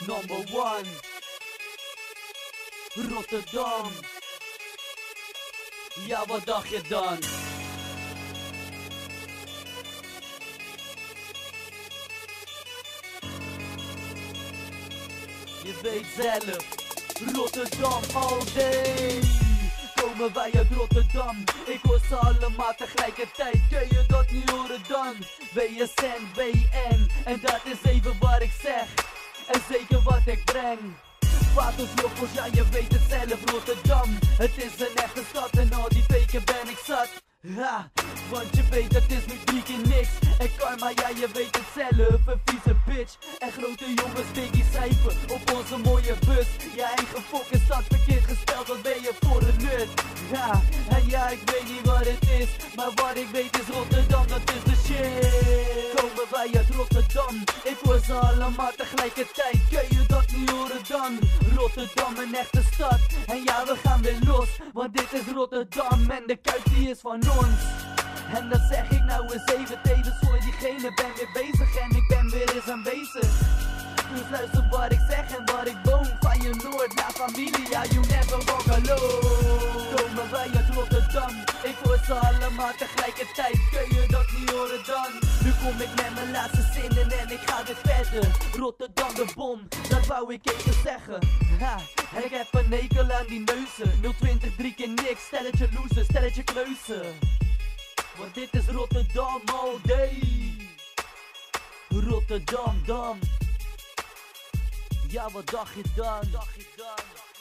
number one. Rotterdam. Ja, wat dacht je dan? Je weet zelf, Rotterdam all day. Komen wij uit Rotterdam, ik hoor ze allemaal tegelijkertijd. Kun je dat niet horen dan? WSN, WN, en dat is even wat ik zeg. En zeker wat ik breng. Paters, lokkels, ja je weet het zelf, Rotterdam. Het is een echte stad en al die weken ben ik zat. Ha, want je weet het is drie keer niks En karma, ja je weet het zelf Een vieze bitch En grote jongens biggie cijfer Op onze mooie bus Je eigen fok staat verkeerd gesteld Wat ben je voor een nut Ja, en ja ik weet niet wat het is Maar wat ik weet is Rotterdam, Rotterdam. Ik ze allemaal tegelijkertijd Kun je dat niet horen dan? Rotterdam, een echte stad. En ja, we gaan weer los Want dit is Rotterdam En de kuit die is van ons. En dat zeg ik nou eens even Tevens voor diegene ben weer bezig En ik ben weer eens aanwezig. Dus luister wat ik zeg en wat ik woon Van je noord naar familie, you never walk alone. Komen wij uit Rotterdam Ik hoor ze allemaal tegelijkertijd Kun je dat niet horen dan? Nu kom ik met mijn laatste ik Rotterdam de bom, dat wou ik even zeggen ha, Ik heb een hekel aan die neuzen 020 drie keer niks, stelletje loser, stelletje kneuzen Want dit is Rotterdam all day Rotterdam, dam ja, wat dacht je dan? Dacht je dan?